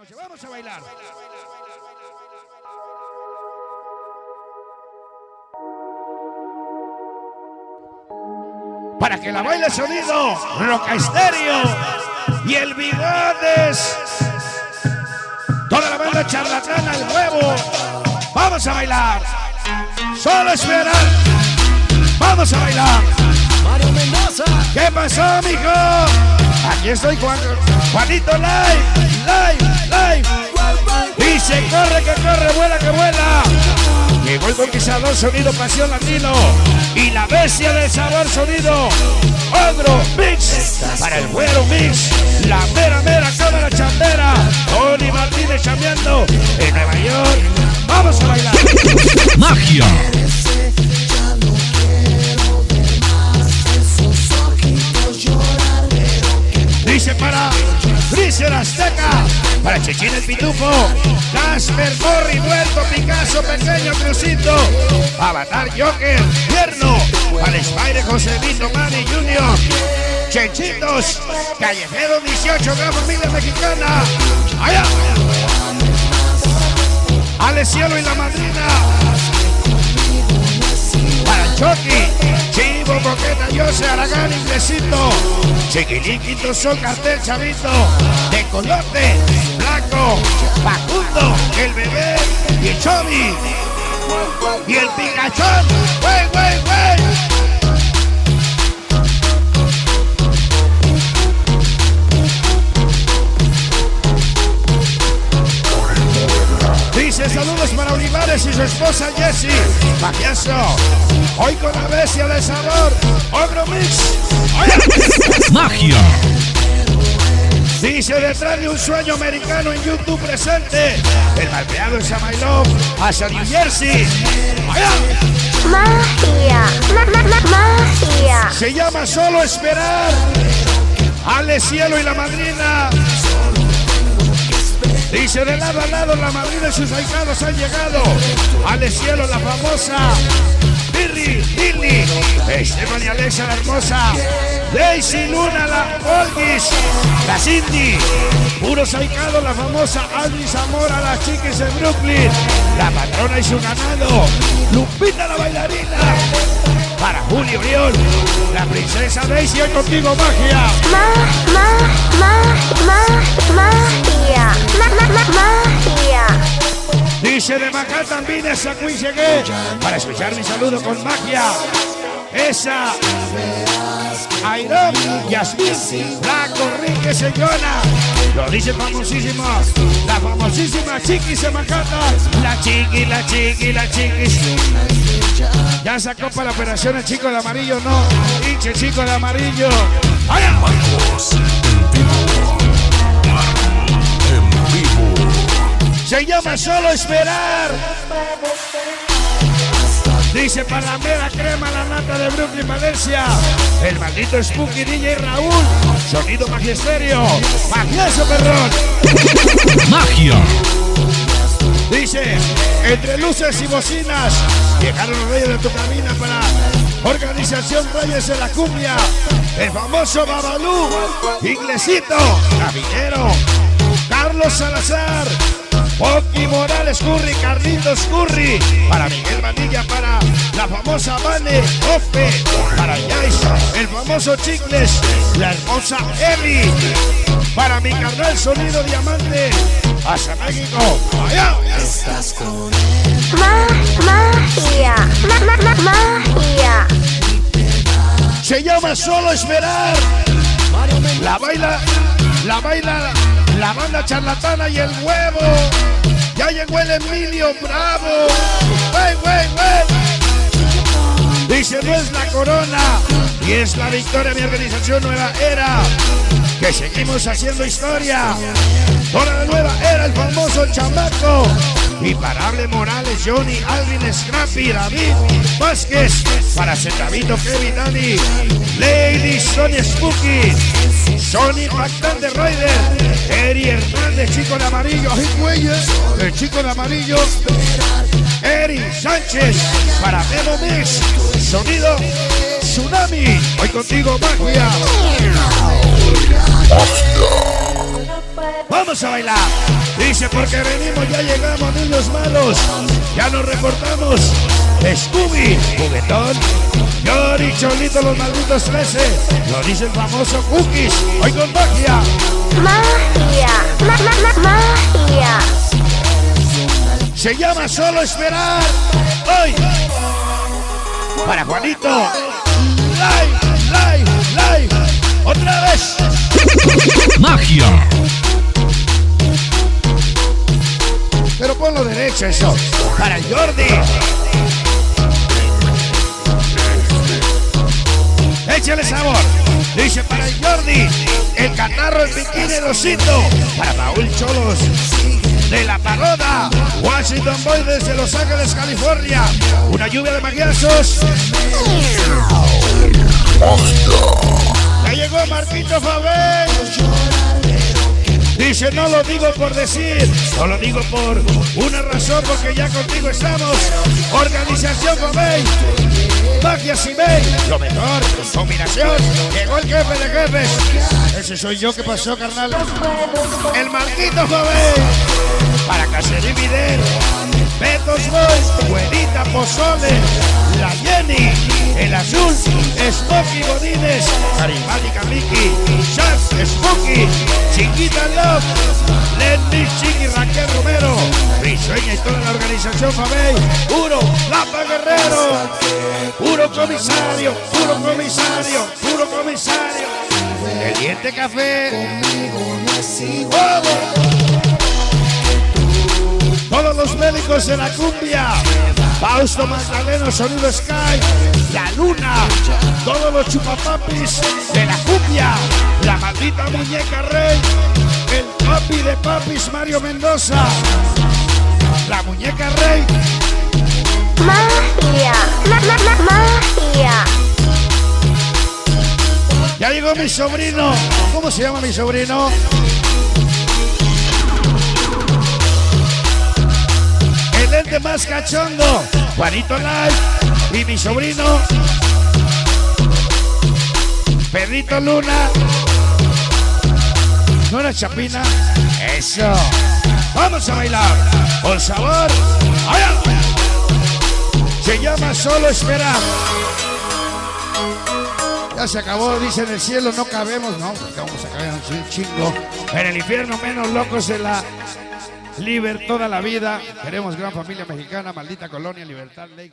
noche. Vamos a bailar. Para que la baile sonido, Roca Estéreo y el Bigotes. Toda la banda charlatana, el huevo. Vamos a bailar. Solo esperar. Vamos a bailar. Mario Mendoza. ¿Qué pasó, mijo? Aquí estoy, Juan, Juanito live, El conquistador, sonido pasión latino. Y la bestia del sabor, sonido. Ogro Mix. Para el güero Mix. La mera, mera cámara chambera. Tony Martínez chambeando en Nueva York. Vamos a bailar. Magia. Dice para Freezer Azteca, para Chechín el Pitufo, Casper Corri, Vuelto, Picasso, Pequeño Crucito, Avatar Joker, Tierno, para Spider José Vito Mani Junior, Chechitos, Callejero 18, Gran Familia Mexicana, allá, Ale Cielo y la Madrina, Chucky, Chivo, Boqueta, Jose, Aragán, Inglesito, Chiquiliquito, Son, Cartel, Chavito, De Colote, Blanco, Facundo, El Bebé y el Chovi, y el Picachón, güey, güey, güey. Olivares y su esposa Jessie. Magiazo. Hoy con la bestia del sabor. Ogro Mix. Oye. Magia. Dice detrás de un sueño americano en YouTube presente. El malpeado en Samailov hacia New Jersey. Magia, ma- ma- ma- magia. Se llama Solo Esperar. Ale Cielo y la madrina. Dice de lado a lado la madrina y sus ahijados han llegado. Ale Cielo, la famosa. Birri, Lili, Esteban y Alexa la hermosa. Daisy Luna, la Olgis, la Cindy. Puros ahijados, la famosa Alvin Zamora, las chiquis en Brooklyn. La patrona y su ganado. Lupita la bailarina. Para Julio Oriol, la princesa Daisy, contigo magia. Ma- ma- Dice de Manhattan vine hasta Queen llegué para escuchar mi saludo con magia. Esa Airam, Yasmin, Blanco, Enrique, Señora. Lo dice famosísimo, la famosísima Chiquis de Manhattan. La Chiqui, la Chiqui, la Chiquis. Ya sacó para el chico de amarillo, no. Hinche chico de amarillo. Se llama Solo Esperar. Dice para la mera crema la nata de Brooklyn, Valencia. El maldito Spooky DJ Raúl. Sonido magisterio. Magioso perrón. Magia. Dice, entre luces y bocinas, llegaron los reyes de tu cabina para Organización Reyes de la Cumbia, el famoso Babalú, Iglesito, Caminero, Carlos Salazar, Pocky Morales Curry, Carlitos Curry, para Miguel Manilla, para la famosa Vane, Ofe, para Yais, el famoso Chicles, la hermosa Eli, para mi carnal Sonido Diamante, hasta México, allá. Ma- magia. Ma- ma- ma- magia. Se llama Solo Esperar. La baila, la baila, la banda charlatana y el huevo. Ya llegó el Emilio Bravo. ¡Wey, wey, wey! Dice, no es la corona y es la victoria de mi organización Nueva Era. Que seguimos haciendo historia. Toda la nueva era, el famoso chamaco. Imparable Morales, Johnny, Alvin, Scrappy, David, Vázquez, para Centavito, Kevin, Dani, Lady, Sony Spooky, Sony Impactante Rider, Eri Hernández, chico de amarillo, el chico de amarillo, Eri Sánchez, para Memo Mix, sonido Tsunami, hoy contigo magia. Vamos a bailar. Dice porque venimos, ya llegamos niños malos. Ya nos reportamos. Scooby, juguetón. Yori, Cholito, los malditos 13. Lo dice el famoso Cookies. Hoy con magia. magia, ma, ma, ma, magia. Se llama Solo Esperar. Hoy. Para Juanito. Live, live, live. Otra vez. Magia. Pero ponlo derecho eso. Para Jordi. Échale sabor. Dice para el Jordi. El catarro, el bikini, el osito. Para Paul Cholos. De la pagoda. Washington Boy desde Los Ángeles, California. Una lluvia de maquiazos. Ya llegó Marquito Fabé. No lo digo por decir, no lo digo por una razón, porque ya contigo estamos. Organización Fabey, Magia Simei, lo mejor, combinación. Llegó el jefe de jefes. Ese soy yo, ¿qué pasó, carnal? El Marquito Fabey, para Cacerí Videl, Betos Boys, Buenita Pozole, la Jenny, el Azul, Smokey Bodines, Carismática Mickey, Chas, Spooky, Chiquita Love, Lenny Chiqui, Raquel Romero, Risueña y toda la organización Fabey, puro Lapa Guerrero, puro comisario, puro comisario, puro comisario, el diente café, ¡Vamos! Todos los médicos de la cumbia. Fausto Magdaleno, Sonido Sky. La Luna. Todos los chupapapis de la cumbia. La maldita muñeca rey. El papi de papis, Mario Mendoza. La muñeca rey. Magia, ma, ma, ma, magia. Ya llegó mi sobrino. ¿Cómo se llama mi sobrino? El ente más cachondo. Juanito Live. Y mi sobrino. Pedrito Luna. ¿No era Chapina? Eso. Vamos a bailar. Por sabor. ¡Allá! Se llama Solo Esperar. Ya se acabó, dice en el cielo no cabemos, no, porque vamos a caber un chingo. En el infierno menos locos de la libertad toda la vida. Queremos gran familia mexicana, maldita colonia, libertad, ley.